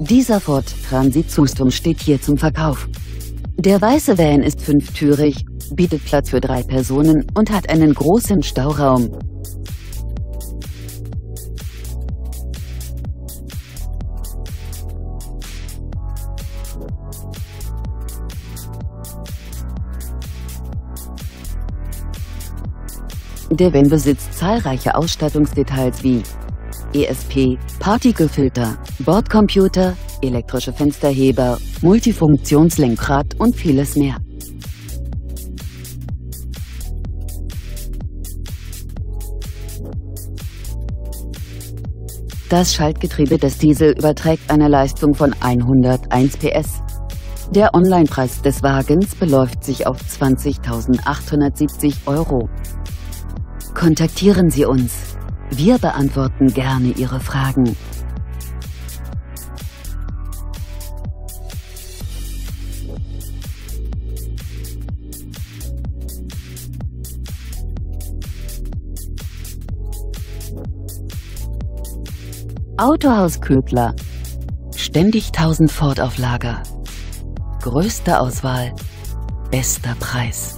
Dieser Ford Transit Custom steht hier zum Verkauf. Der weiße Van ist fünftürig, bietet Platz für drei Personen und hat einen großen Stauraum. Der Van besitzt zahlreiche Ausstattungsdetails wie ESP, Partikelfilter, Bordcomputer, elektrische Fensterheber, Multifunktionslenkrad und vieles mehr. Das Schaltgetriebe des Diesel überträgt eine Leistung von 101 PS. Der Onlinepreis des Wagens beläuft sich auf 20.870 Euro. Kontaktieren Sie uns. Wir beantworten gerne Ihre Fragen. Autohaus Ködler. Ständig 1000 Ford auf Lager. Größte Auswahl, bester Preis.